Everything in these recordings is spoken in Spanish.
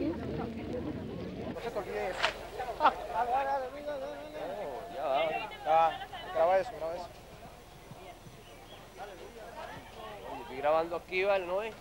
No Estoy grabando aquí, ¿vale? ¿No es? Eh?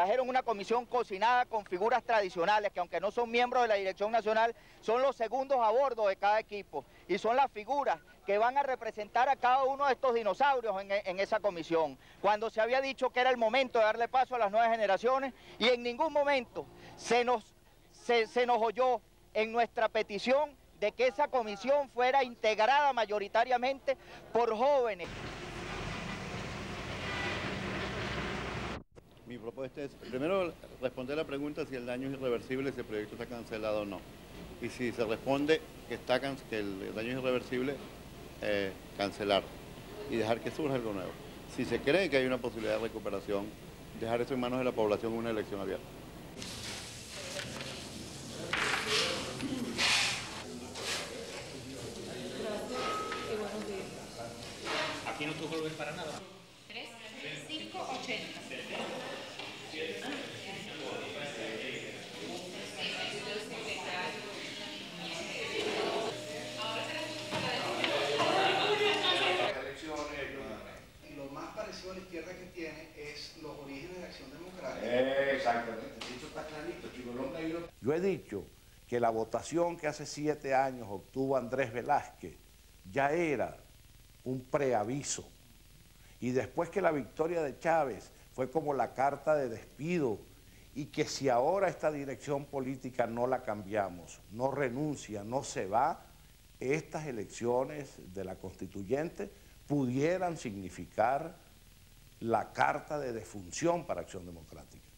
Trajeron una comisión cocinada con figuras tradicionales que aunque no son miembros de la dirección nacional, son los segundos a bordo de cada equipo y son las figuras que van a representar a cada uno de estos dinosaurios en, esa comisión. Cuando se había dicho que era el momento de darle paso a las nuevas generaciones y en ningún momento se nos, se nos oyó en nuestra petición de que esa comisión fuera integrada mayoritariamente por jóvenes. Mi propuesta es, primero, responder la pregunta si el daño es irreversible, si el proyecto está cancelado o no. Y si se responde que, está, que el daño es irreversible, eh, cancelar y dejar que surja algo nuevo. Si se cree que hay una posibilidad de recuperación, dejar eso en manos de la población en una elección abierta. Aquí no tuvo que para nada. 3, 5, 80. sido la izquierda que tiene es los orígenes de la acción democrática. Eh, exactamente, eso está clarito. Yo, yo he dicho que la votación que hace siete años obtuvo Andrés Velázquez ya era un preaviso. Y después que la victoria de Chávez fue como la carta de despido y que si ahora esta dirección política no la cambiamos, no renuncia, no se va, estas elecciones de la constituyente pudieran significar la carta de defunción para Acción Democrática.